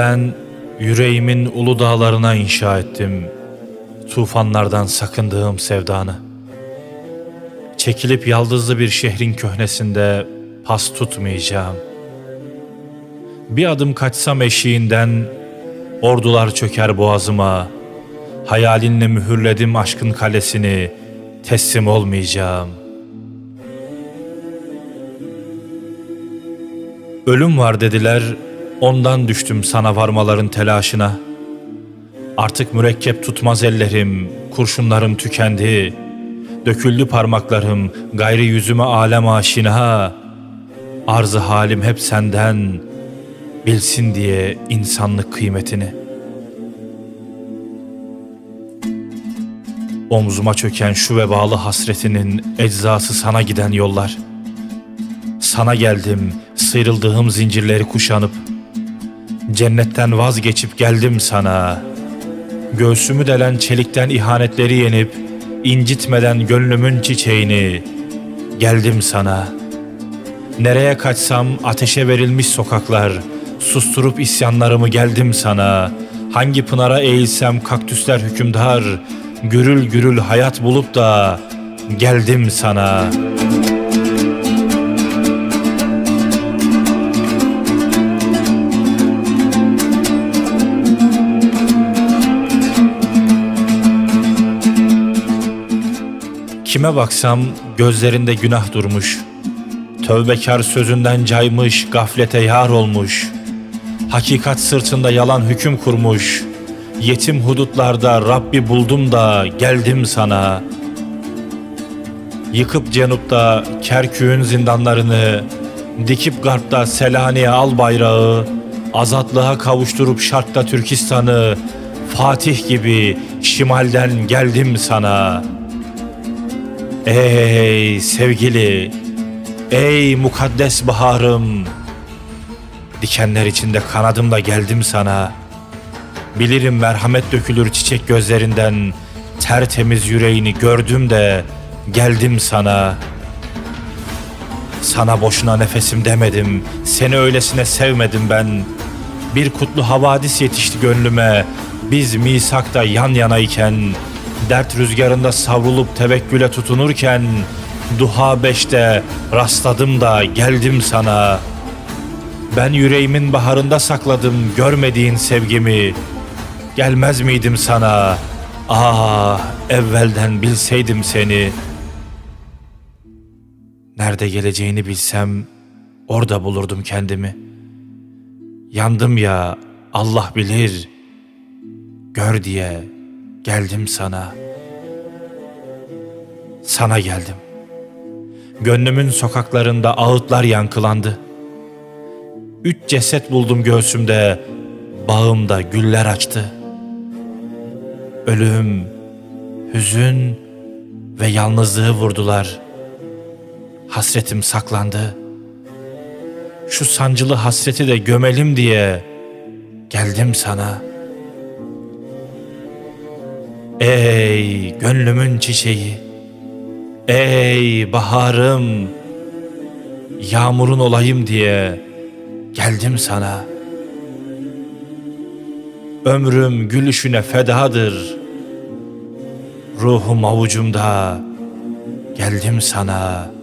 Ben yüreğimin ulu dağlarına inşa ettim tufanlardan sakındığım sevdanı. Çekilip yaldızlı bir şehrin köhnesinde pas tutmayacağım. Bir adım kaçsam eşiğinden ordular çöker boğazıma. Hayalinle mühürledim aşkın kalesini, teslim olmayacağım. Ölüm var dediler, ondan düştüm sana varmaların telaşına. Artık mürekkep tutmaz ellerim, kurşunlarım tükendi. Döküldü parmaklarım, gayri yüzüme alem aşina. Arzı halim hep senden, bilsin diye insanlık kıymetini. Omzuma çöken şu vebalı hasretinin eczası sana giden yollar. Sana geldim, sıyrıldığım zincirleri kuşanıp, cennetten vazgeçip geldim sana. Göğsümü delen çelikten ihanetleri yenip, incitmeden gönlümün çiçeğini, geldim sana. Nereye kaçsam ateşe verilmiş sokaklar, susturup isyanlarımı geldim sana. Hangi pınara eğilsem kaktüsler hükümdar, gürül gürül hayat bulup da geldim sana.'' Kime baksam gözlerinde günah durmuş. Tövbekar sözünden caymış, gaflete yar olmuş. Hakikat sırtında yalan hüküm kurmuş. Yetim hudutlarda Rabbi buldum da geldim sana. Yıkıp Cenup'ta Kerkük'ün zindanlarını, dikip Garp'ta Selanik'e al bayrağı, azatlığa kavuşturup Şark'ta Türkistan'ı, Fatih gibi şimalden geldim sana.'' Ey sevgili, ey mukaddes baharım, dikenler içinde kanadımla geldim sana. Bilirim merhamet dökülür çiçek gözlerinden, tertemiz yüreğini gördüm de geldim sana. Sana boşuna nefesim demedim, seni öylesine sevmedim ben. Bir kutlu havadis yetişti gönlüme, biz misakta yan yanayken, Dert rüzgarında savrulup tevekküle tutunurken Duha beşte rastladım da geldim sana. Ben yüreğimin baharında sakladım görmediğin sevgimi. Gelmez miydim sana? Ah evvelden bilseydim seni. Nerede geleceğini bilsem orada bulurdum kendimi. Yandım ya Allah bilir. Gör diye Geldim sana. Sana geldim. Gönlümün sokaklarında ağıtlar yankılandı. Üç ceset buldum göğsümde, bağımda güller açtı. Ölüm, hüzün ve yalnızlığı vurdular. Hasretim saklandı. Şu sancılı hasreti de gömelim diye geldim sana.'' Ey gönlümün çiçeği, ey baharım, yağmurun olayım diye geldim sana. Ömrüm gülüşüne fedadır, ruhum avucumda geldim sana.''